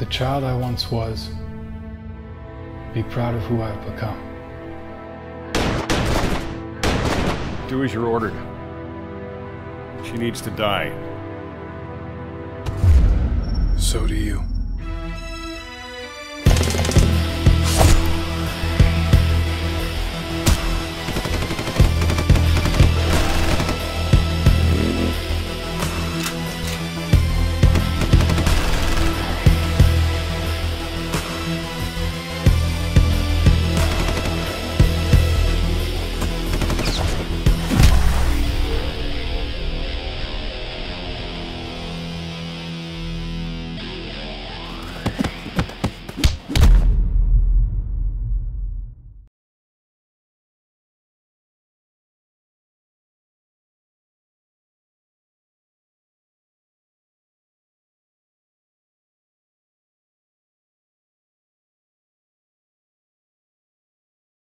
The child I once was, be proud of who I've become. Do as you're ordered. She needs to die. So do you.